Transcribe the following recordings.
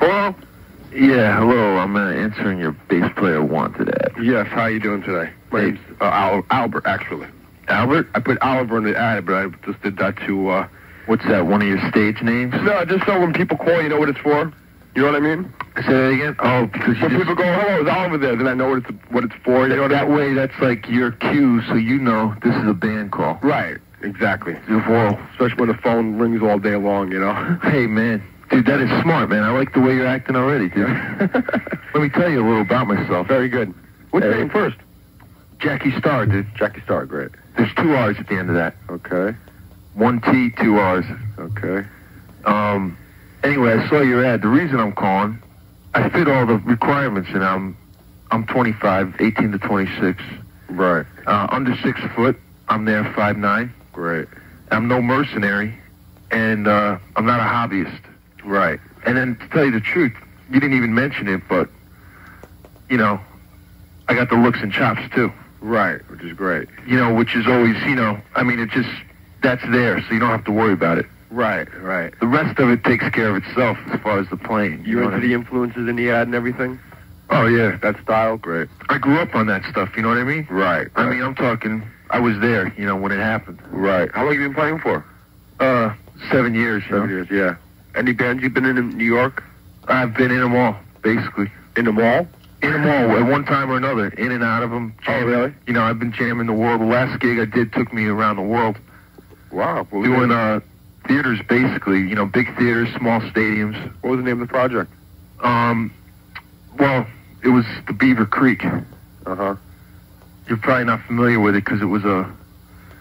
Hello? Yeah, hello. I'm uh, answering your bass player wanted ad. Yes, how are you doing today? My name's uh, Al- Albert, actually. Albert, I put Oliver in the ad, but I just did that to, uh... what's that? One of your stage names? No, just so when people call, you know what it's for. You know what I mean? Say that again. Oh, because you When just, people go, hello, it's Oliver there, then I know what it's, what it's for. You know what I that mean? way, that's like your cue, so you know this is a band call. Right, exactly. Well, Especially when the phone rings all day long, you know? hey man, dude, that is smart, man. I like the way you're acting already, dude. Let me tell you a little about myself. Very good. What's your Hey. name first? Jackie Starr, dude. Jackie Starr, great. There's two R's at the end of that. Okay, One T, two R's. okay. Um, anyway, I saw your ad. The reason I'm calling, I fit all the requirements, and I'm I'm 25, 18 to 26, Right, uh, under six foot. I'm there five nine. great. I'm no mercenary, and uh, I'm not a hobbyist. Right. And then to tell you the truth, you didn't even mention it, but you know, I got the looks and chops too. Right, which is great. You know, which is always, you know, I mean, it just that's there, so you don't have to worry about it. Right, right. The rest of it takes care of itself as far as the playing. You know into what I the influences in the ad and everything? Oh yeah, That style? Great. I grew up on that stuff. You know what I mean? Right. I mean, I'm talking. I was there. You know, when it happened. right. How long you been playing for? Uh, seven years. You Seven know? years, yeah. Any bands you've been in in New York? I've been in them all, basically. In the mall? In them all, at one time or another, in and out of them. Oh, really? You know, I've been jamming the world. The last gig I did took me around the world, Wow. Doing uh theaters, basically. You know, big theaters, small stadiums. what was the name of the project? Um, well, it was the Beaver Creek. Uh-huh. You're probably not familiar with it because it was a,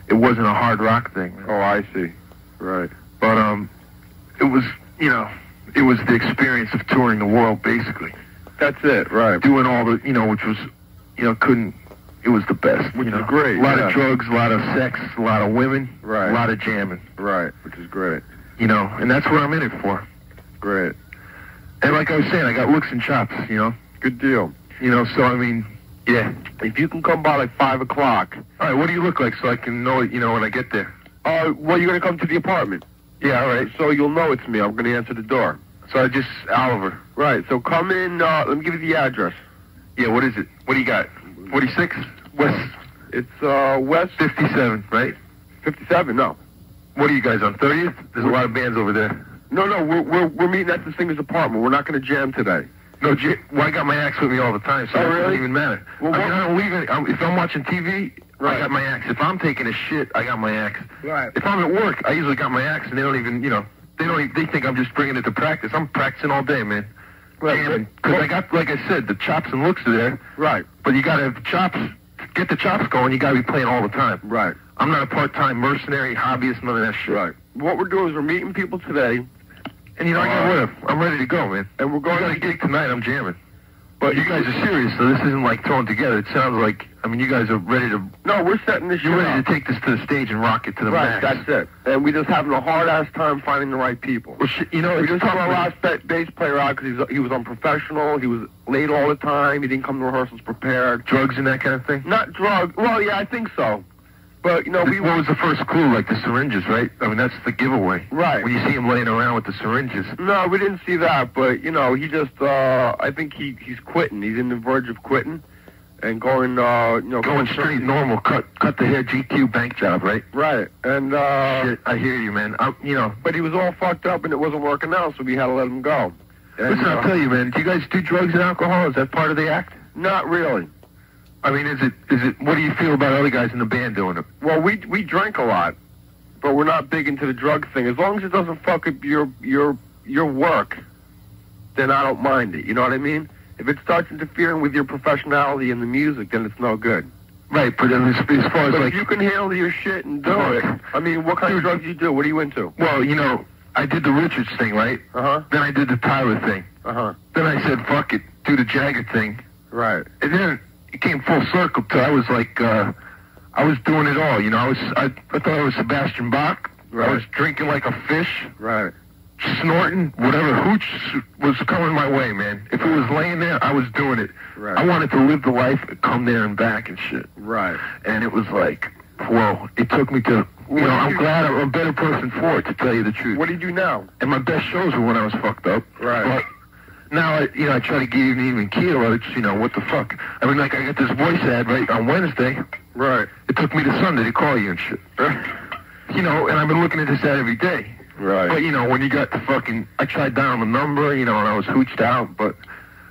it wasn't a hard rock thing. Oh, I see. Right. But um, it was you know, it was the experience of touring the world basically, That's it, right. doing all the you know, which was you know couldn't. It was the best. Which you is great, A lot yeah. of drugs, a lot of sex, a lot of women, Right. a lot of jamming. Right, which is great. You know, and that's what I'm in it for. Great. And like I was saying, I got looks and chops. You know, Good deal. you know. So I mean, yeah. If you can come by like 5 o'clock, All right, what do you look like so I can know it? You know, when I get there. uh, well, you're going to come to the apartment. Yeah, all right. So you'll know it's me. I'm going to answer the door. So I just Oliver. Right, so come in, uh, let me give you the address. Yeah, what is it? What do you got? 46 West It's, uh, West 57, right? 57, no. What are you guys on 30th? There's a lot of bands over there. No, no, we're, we're, we're meeting at the singer's apartment. We're not going to jam today. No, J- well, I got my axe with me all the time, so Oh, it doesn't even matter. Well, I mean, I don't leave it. I'm, if I'm watching TV, Right. I got my axe. If I'm taking a shit, I got my axe. Right. If I'm at work, I usually got my axe, and they don't even, you know, they don't. Even, they think I'm just bringing it to practice. I'm practicing all day, man. Right. Because I got, like I said, the chops and looks are there, Right, but you got to have chops. Get the chops going, you got to be playing all the time. right, I'm not a part-time mercenary, hobbyist, none of that shit. right. What we're doing is we're meeting people today, And you know, I got Uh, rid I'm ready to go, man. and we're going got a to gig tonight. I'm jamming. But you guys are serious, so this isn't like thrown together. It sounds like, I mean, you guys are ready to, No, we're setting this you're ready up. to take this to the stage and rock it to the Right, max. that's it. And we're just having a hard ass time finding the right people. Well, shit, you know, We just took our last ba- bass player out because he was unprofessional. He was late all the time. He didn't come to rehearsals prepared. drugs and that kind of thing. Not drugs. Well, yeah, I think so. But you know, we what was the first clue? Like the syringes, right? I mean, that's the giveaway. right. When you see him laying around with the syringes. No, we didn't see that, but you know, he just uh I think he he's quitting. He's in the verge of quitting and going uh you know Going straight normal, cut cut the hair, GQ bank job, right? Right. And uh Shit, I hear you, man. I, you know, but he was all fucked up and it wasn't working out, so we had to let him go. And, listen, I'll uh, tell you, man. Do you guys do drugs and alcohol? Is that part of the act? not really. I mean, is it is it? What do you feel about other guys in the band doing it? Well, we we drink a lot, but we're not big into the drug thing. As long as it doesn't fuck up your your your work, then I don't mind it. You know what I mean? If it starts interfering with your professionality in the music, then it's no good. Right, but as, as far as But like, if you can handle your shit and do it, I mean, what kind of drugs do you do? What are you into? well, you know, I did the Richards thing, right? Uh huh. Then I did the Tyler thing. Uh huh. Then I said, fuck it, do the Jagger thing. Right. And then it came full circle to I was like, uh, I was doing it all. You know, I was, I, I thought I was Sebastian Bach. Right. I was drinking like a fish, Right. Snorting, whatever hooch was coming my way, man. If it was laying there, I was doing it. Right. I wanted to live the life, come there and back and shit. Right. And it was like, whoa, it took me to, you What know, I'm you- glad I'm a better person for it, to tell you the truth. What do you do now? And my best shows were when I was fucked up. Right. But now I, you know, I try to get even even keeler. It's, you know, what the fuck? I mean, like I got this voice ad right on Wednesday. Right. It took me to Sunday to call you and shit. You know, and I've been looking at this ad every day. Right. But you know, when you got the fucking, I tried down the number, you know, and I was hooched out. But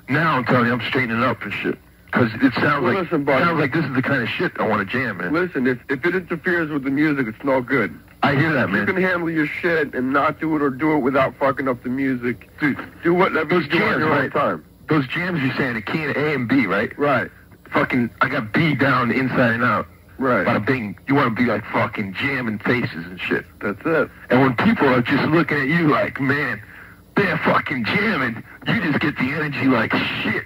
now I'm telling you, I'm straightening up and shit. Because it sounds Well, like listen, buddy. sounds like this is the kind of shit I want to jam, man. Listen, if, if it interferes with the music, it's no good. I hear that, man. you can handle your shit and not do it or do it without fucking up the music, Dude, do whatever Those you do jams, right? time. those jams you're saying, the key in A and B, right? Right. Fucking, I got B down inside and out. Right. Bada bing. You want to be like fucking jamming faces and shit. That's it. And when people are just looking at you like, man, they're fucking jamming, you just get the energy like, shit,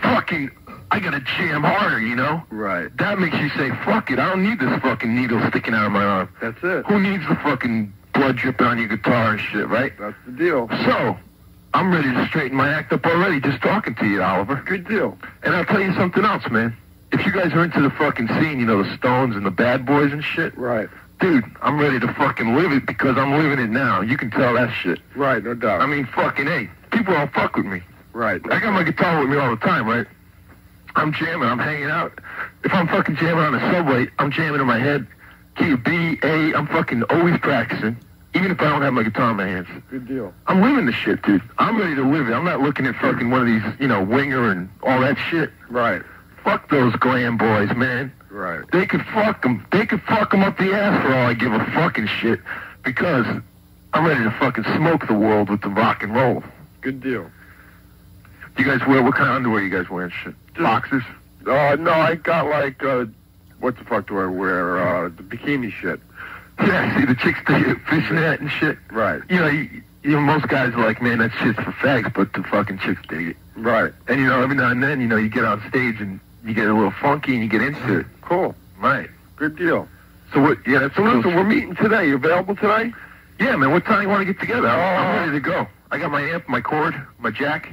fucking, I gotta jam harder, you know? Right. That makes you say, fuck it, I don't need this fucking needle sticking out of my arm. That's it. Who needs the fucking blood dripping on your guitar and shit, right? That's the deal. So, I'm ready to straighten my act up already just talking to you, Oliver. Good deal. And I'll tell you something else, man. If you guys are into the fucking scene, you know, the Stones and the Bad Boys and shit, Right. dude, I'm ready to fucking live it because I'm living it now. You can tell that shit. Right, no doubt. I mean, fucking, hey, people don't fuck with me. right. I got my guitar with me all the time, right? I'm jamming, I'm hanging out. If I'm fucking jamming on the subway, I'm jamming in my head. Key of B, A, I'm fucking always practicing, even if I don't have my guitar in my hands. Good deal. I'm living the shit, dude. I'm ready to live it. I'm not looking at fucking one of these, you know, winger and all that shit. Right. Fuck those glam boys, man. Right. They could fuck them. They could fuck them up the ass for all I give a fucking shit. Because I'm ready to fucking smoke the world with the rock and roll. Good deal. You guys wear what kind of underwear you guys wearing? Shit. Boxers. Uh, no, I got like, uh, what the fuck do I wear? Uh, the bikini shit. Yeah, see the chicks do fishnet and shit. Right. You know, you, you know, most guys are like, man, that shit's for fags, but the fucking chicks dig it. Right. And you know, every now and then, you know, you get on stage and you get a little funky and you get into it. Cool. Right. Good deal. So what? Yeah, So listen, we're meeting today. You available today? Yeah, man. What time you want to get together? I'm, I'm ready to go. I got my amp, my cord, my jack.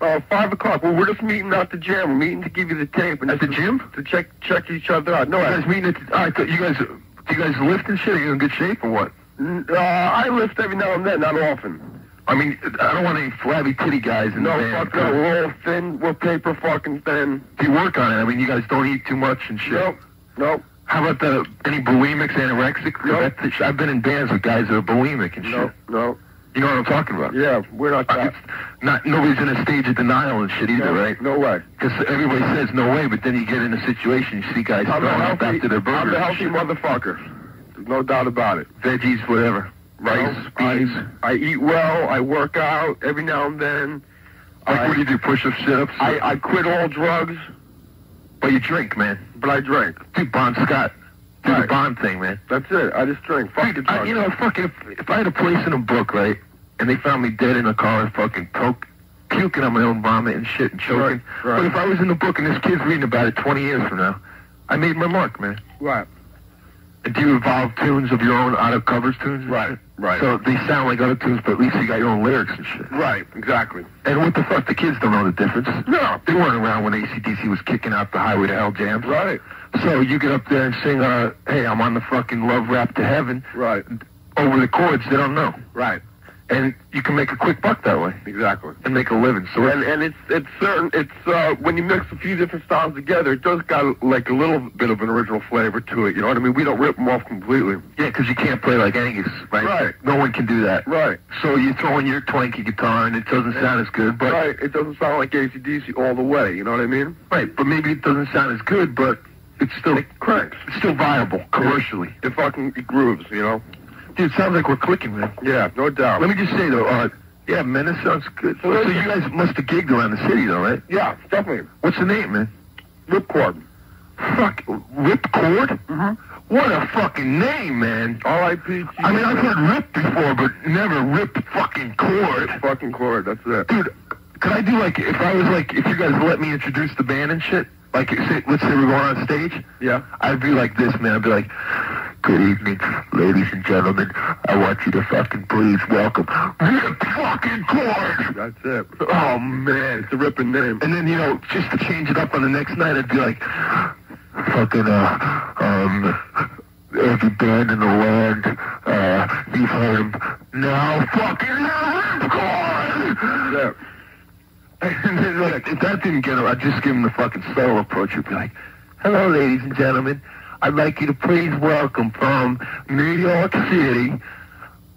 Uh, five o'clock. Well, we're just meeting out the gym. We're meeting to give you the tape and At the gym? to check check each other out. No, You I, guys meeting at? I thought you guys. Do you guys lift and shit? Are you in good shape or what? uh, I lift every now and then, not often. I mean, I don't want any flabby titty guys in No, the band. fuck no. We're all thin. We're paper fucking thin. Do you work on it? I mean, you guys don't eat too much and shit. Nope. Nope. How about the any bulimics, anorexic? Nope. that's- I've been in bands with guys that are bulimic and shit. No. No. You know what I'm talking about? Yeah, we're not uh, that. It's not nobody's in a stage of denial and shit either, no, right? No way. Because everybody says no way, but then you get in a situation, you see guys I'm throwing up healthy, after their burgers. I'm a healthy motherfucker. There's no doubt about it. Veggies, whatever. Rice, I- beans. I, eat well. I work out every now and then. Like, I, what do you do? Push-ups, sit-ups? I, I quit all drugs, but you drink, man. but I drink. Dude, Bon Scott. Do the Right. Bon thing, man. That's it. I just drink. Fuck Dude, the I, drugs. you know, fucking, if, if I had a place in a book, right, and they found me dead in a car, and fucking poke, puking on my own vomit and shit and choking. Right, right. But if I was in the book and this kid's reading about it 20 years from now, I made my mark, man. Right. And do you evolve tunes of your own out of covers tunes? Right? Right. So they sound like other tunes, but at least you got your own lyrics and shit. Right. Exactly. And what the fuck? The kids don't know the difference. No. They weren't around when ACDC was kicking out the Highway to Hell jams. Right. So you get up there and sing, uh, hey, I'm on the fucking Love Rap to Heaven Right. over the chords, they don't know. Right. And you can make a quick buck that way Exactly. and make a living. So And and it's it's certain it's uh when you mix a few different styles together, it does got like a little bit of an original flavor to it. You know what I mean? We don't rip them off completely. yeah, because you can't play like Angus, right? Right. No one can do that. Right. So you throw in your twanky guitar and it doesn't sound as good, but right. It doesn't sound like ACDC all the way. You know what I mean? right, but maybe it doesn't sound as good, but it's still It cranks. it's still viable commercially. It fucking it grooves. You know? Dude, sounds like we're clicking, man. Yeah. No doubt. Let me just say though, uh, yeah, man, this sounds good. So, Well, you guys must have gigged around the city though, right? yeah. Definitely. What's the name, man? Ripcord. Fuck, Ripcord? Mm-hmm. What a fucking name, man. R.I.P. I mean, I've heard Rip before, but never Rip fucking Cord. fucking Cord, That's it. Dude, could I do like, if I was like, if you guys let me introduce the band and shit, like, say, let's say we're going on stage, Yeah. I'd be like this, man. I'd be like, good evening, ladies and gentlemen. I want you to fucking please welcome Rip fucking Cord. That's it. Oh, man. It's a ripping name. And then, you know, just to change it up on the next night, I'd be like, fucking, uh, um, every band in the land, uh, you've heard 'em. Now fucking! That's it. And then, like, if that didn't get him, I'd just give him the fucking subtle approach. You'd be like, hello, ladies and gentlemen. I'd like you to please welcome from New York City,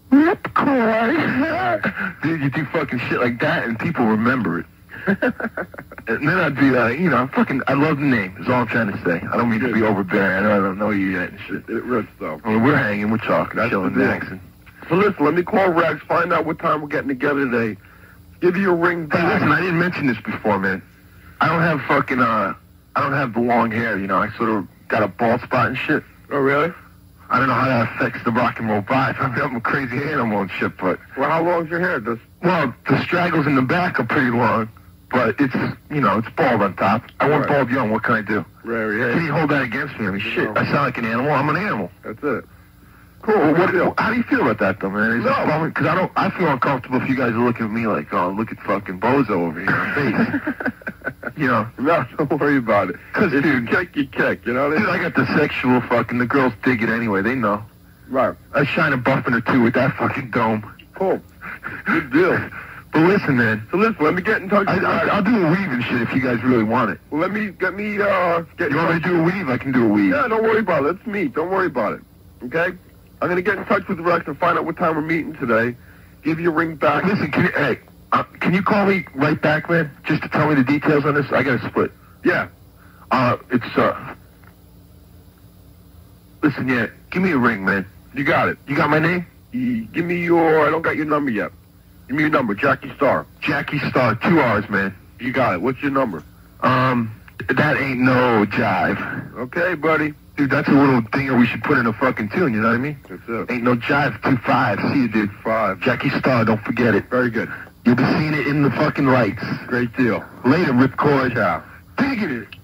Rip Coy. Dude, you do fucking shit like that, and people remember it. and then I'd be like, you know, I'm fucking, I love the name, is all I'm trying to say. I don't mean to be overbearing. I don't know you yet and shit. It rips though. I mean, we're hanging, we're talking, That's chilling, relaxing. So listen, let me call Rex, find out what time we're getting together today. Give you a ring Hey, listen, I didn't mention this before, man. I don't have fucking, uh, I don't have the long hair, you know. I sort of got a bald spot and shit. oh really? I don't know how that affects the rock and roll vibe. I mean, I'm a crazy animal and shit, but Well, how long's your hair? Does well, the straggles in the back are pretty long, but it's you know it's bald on top. I went Right. bald young. What can I do? Right, yeah. Can you hold that against me? I mean, shit. No. I sound like an animal. I'm an animal. That's it. Cool. Well, what, how do you feel about that, though, man? Is No. Because I don't. I feel uncomfortable if you guys are looking at me like, oh, look at fucking bozo over here. You know. no, don't worry about it. 'Cause, if dude- you kick, you kick. You know what I Dude, mean? I got the sexual fucking. The girls dig it anyway. They know. Right. I shine a buffing or two with that fucking dome. Cool. Good deal. But listen, man. So listen, let me get in touch I, with I, Rex. I'll do a weave and shit if you guys really want it. Well, let me get me uh get. You want me to do a weave? I can do a weave. Yeah, don't worry about it. Let's meet. Don't worry about it. Okay? I'm gonna get in touch with Rex and find out what time we're meeting today. Give you a ring back. Listen, can you, hey, uh, can you call me right back, man? Just to tell me the details on this. I got to split. Yeah. Uh, it's uh. Listen, yeah, give me a ring, man. You got it. You got my name? You, give me your. I don't got your number yet. Give me your number, Jackie Starr. Jackie Starr, two R's, man. You got it. What's your number? Um, that ain't no jive, Okay, buddy. dude. That's a little dinger we should put in a fucking tune. You know what I mean? That's it. Ain't no jive, two five. See you, dude. Five. Jackie Starr, don't forget it. Very good. You'll be seeing it in the fucking lights. Great deal. Later, Rip Cord. Ciao. Digging it.